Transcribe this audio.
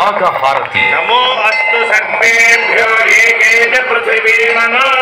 का भारती नमो अस्तु सर्वेभ्यो एकेन पृथ्वी मनो